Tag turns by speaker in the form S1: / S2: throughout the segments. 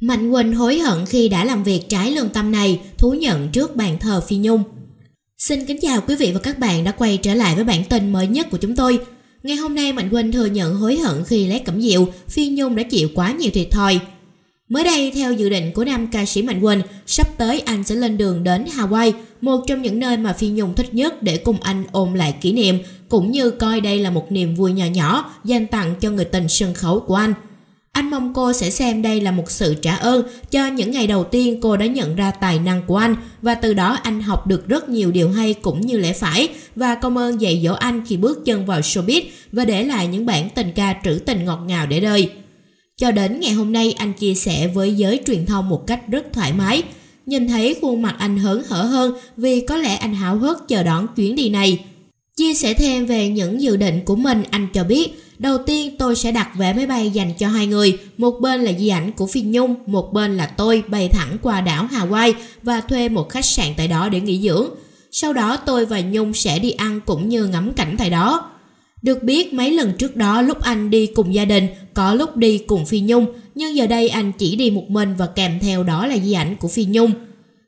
S1: Mạnh Quỳnh hối hận khi đã làm việc trái lương tâm này, thú nhận trước bàn thờ Phi Nhung. Xin kính chào quý vị và các bạn đã quay trở lại với bản tin mới nhất của chúng tôi. Ngày hôm nay Mạnh Quỳnh thừa nhận hối hận khi lấy cẩm diệu, Phi Nhung đã chịu quá nhiều thiệt thòi. Mới đây, theo dự định của nam ca sĩ Mạnh Quỳnh, sắp tới anh sẽ lên đường đến Hawaii, một trong những nơi mà Phi Nhung thích nhất để cùng anh ôm lại kỷ niệm, cũng như coi đây là một niềm vui nhỏ nhỏ dành tặng cho người tình sân khấu của anh. Anh mong cô sẽ xem đây là một sự trả ơn cho những ngày đầu tiên cô đã nhận ra tài năng của anh và từ đó anh học được rất nhiều điều hay cũng như lẽ phải và công ơn dạy dỗ anh khi bước chân vào showbiz và để lại những bản tình ca trữ tình ngọt ngào để đời. Cho đến ngày hôm nay anh chia sẻ với giới truyền thông một cách rất thoải mái. Nhìn thấy khuôn mặt anh hớn hở hơn vì có lẽ anh háo hức chờ đón chuyến đi này. Chia sẻ thêm về những dự định của mình, anh cho biết Đầu tiên tôi sẽ đặt vé máy bay dành cho hai người, một bên là di ảnh của Phi Nhung, một bên là tôi bay thẳng qua đảo Hawaii và thuê một khách sạn tại đó để nghỉ dưỡng. Sau đó tôi và Nhung sẽ đi ăn cũng như ngắm cảnh tại đó. Được biết mấy lần trước đó lúc anh đi cùng gia đình, có lúc đi cùng Phi Nhung, nhưng giờ đây anh chỉ đi một mình và kèm theo đó là di ảnh của Phi Nhung.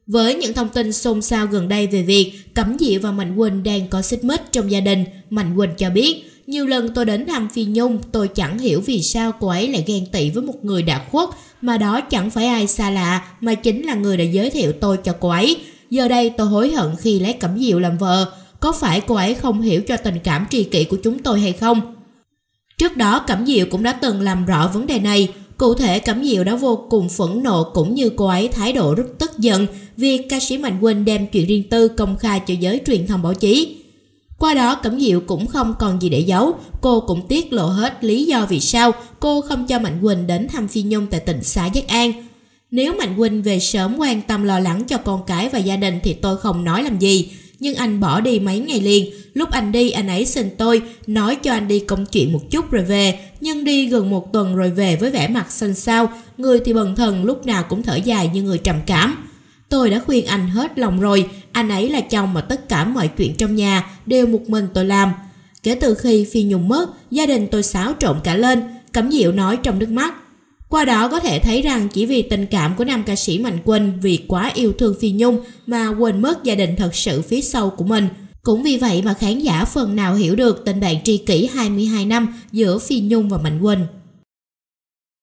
S1: Với những thông tin xôn xao gần đây về việc Cẩm Diệu và Mạnh Quỳnh đang có xích mích trong gia đình, Mạnh Quỳnh cho biết nhiều lần tôi đến thăm Phi Nhung, tôi chẳng hiểu vì sao cô ấy lại ghen tị với một người đã khuất, mà đó chẳng phải ai xa lạ, mà chính là người đã giới thiệu tôi cho cô ấy. Giờ đây tôi hối hận khi lấy Cẩm Diệu làm vợ, có phải cô ấy không hiểu cho tình cảm tri kỷ của chúng tôi hay không? Trước đó Cẩm Diệu cũng đã từng làm rõ vấn đề này, Cụ thể Cẩm Diệu đã vô cùng phẫn nộ cũng như cô ấy thái độ rất tức giận vì ca sĩ Mạnh Quỳnh đem chuyện riêng tư công khai cho giới truyền thông báo chí. Qua đó Cẩm Diệu cũng không còn gì để giấu, cô cũng tiết lộ hết lý do vì sao cô không cho Mạnh Quỳnh đến thăm Phi Nhung tại tỉnh xã Giác An. Nếu Mạnh Quỳnh về sớm quan tâm lo lắng cho con cái và gia đình thì tôi không nói làm gì. Nhưng anh bỏ đi mấy ngày liền, lúc anh đi anh ấy xin tôi, nói cho anh đi công chuyện một chút rồi về, nhưng đi gần một tuần rồi về với vẻ mặt xanh xao, người thì bần thần lúc nào cũng thở dài như người trầm cảm. Tôi đã khuyên anh hết lòng rồi, anh ấy là chồng mà tất cả mọi chuyện trong nhà đều một mình tôi làm. Kể từ khi Phi Nhung mất, gia đình tôi xáo trộn cả lên, Cẩm Diệu nói trong nước mắt. Qua đó có thể thấy rằng chỉ vì tình cảm của nam ca sĩ Mạnh Quỳnh vì quá yêu thương Phi Nhung mà quên mất gia đình thật sự phía sau của mình. Cũng vì vậy mà khán giả phần nào hiểu được tình bạn tri kỷ 22 năm giữa Phi Nhung và Mạnh Quỳnh.